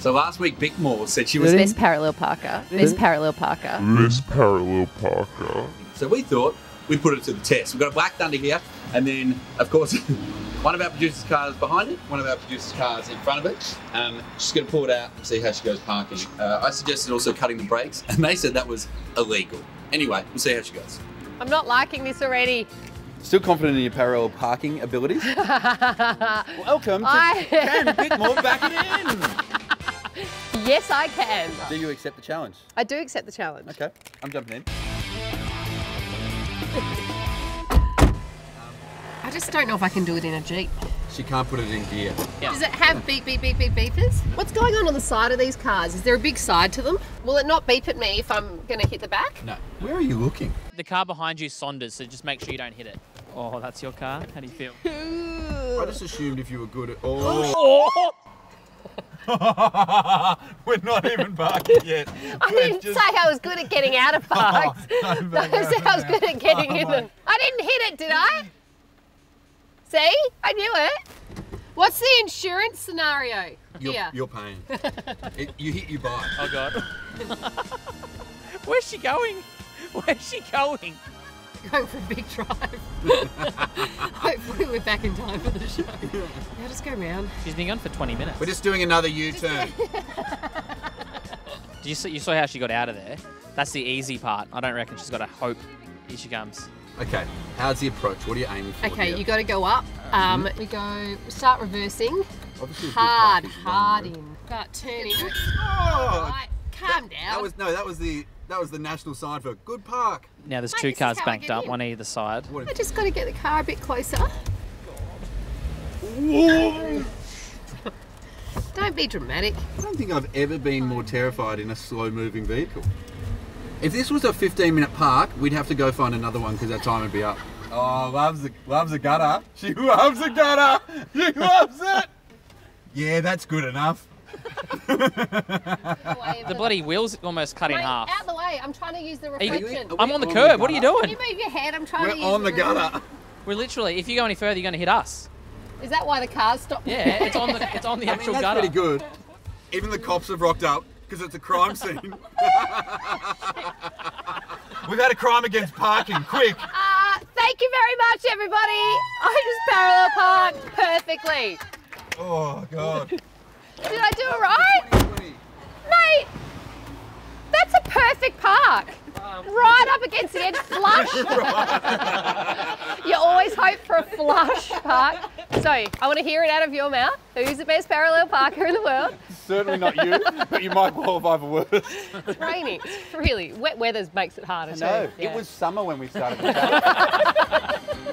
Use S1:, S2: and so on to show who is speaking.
S1: So last week, Bickmore said she was.
S2: Miss parallel parker. Miss parallel parker.
S3: Miss parallel parker.
S1: So we thought we'd put it to the test. We've got a Black Thunder here, and then, of course, one of our producers' cars behind it, one of our producers' cars in front of it. Um, she's going to pull it out and see how she goes parking. Uh, I suggested also cutting the brakes, and they said that was illegal. Anyway, we'll see how she goes.
S2: I'm not liking this already.
S4: Still confident in your parallel parking abilities? Welcome to
S2: I-
S4: Can Bickmore back in.
S2: Yes, I can.
S4: Do you accept the challenge?
S2: I do accept the challenge.
S4: Okay, I'm jumping in.
S2: I just don't know if I can do it in a Jeep.
S4: She can't put it in gear. Yeah.
S2: Does it have beep, beep, beep, beep, beepers? What's going on on the side of these cars? Is there a big side to them? Will it not beep at me if I'm going to hit the back?
S4: No. Where are you looking?
S5: The car behind you is Saunders, so just make sure you don't hit it. Oh, that's your car? How do you feel?
S4: I just assumed if you were good at. Oh! We're not even parking yet.
S2: I didn't say I was good at getting out of parks.
S4: no,
S2: I said I was good at getting in oh, them. I didn't hit it, did I? See? I knew it. What's the insurance scenario
S4: You're,
S2: here?
S4: you're paying. It- you hit your bike.
S5: Oh, God. Where's she going? Where's she going?
S2: Going for a big drive. Hopefully we're back in time for the show. Now just go round.
S5: She's been gone for 20 minutes.
S4: We're just doing another U-turn.
S5: Do you, see, you saw how she got out of there? That's the easy part. I don't reckon she's got to hope. Here she comes.
S4: okay, how's the approach? What are you aiming for?
S2: Okay,
S4: here?
S2: you got to go up. Um, we go start reversing.
S4: Obviously,
S2: Hard, hard in. Start turning.
S4: Oh,
S2: Right, calm down.
S4: that was no, that was the that was the national sign for good park.
S5: Now there's
S2: Mate,
S5: two cars banked up,
S2: in.
S5: one either side.
S4: What
S2: I just got to get the car a bit closer. Don't be dramatic.
S4: I don't think I've ever been more terrified in a slow-moving vehicle. If this was a 15-minute park, we'd have to go find another one because our time would be up. Oh, loves the loves the gutter. She loves the gutter. She loves it. Yeah, that's good enough.
S5: The bloody wheels almost cut in half.
S2: out the way. I'm trying to use the
S5: you-
S2: reflection.
S5: I'm on the
S4: On the
S5: curb. What are you
S4: gutter?
S2: Can
S5: doing?
S2: you move your head? I'm trying
S4: We're
S2: to use
S4: on the
S2: the
S4: gutter.
S5: We're literally, if you go any further, you're going to hit us.
S2: Is that why the car's stopped?
S5: Yeah, it's on the, it's on the
S4: I mean,
S5: actual
S4: that's
S5: gutter.
S4: pretty good. Even the cops have rocked up because it's a crime scene. We've had a crime against parking. Quick.
S2: Uh, thank you very much, everybody. I just parallel parked perfectly.
S4: Oh God.
S2: Did I do it right? Mate, that's a perfect park. Right up against the edge, flush. you always hope for a flush park. So, I want to hear it out of your mouth. Who's the best parallel parker in the world?
S4: Certainly not you, but you might qualify for worse.
S2: It's raining. Really, wet weather makes it harder
S4: No,
S2: too.
S4: it was summer when we started.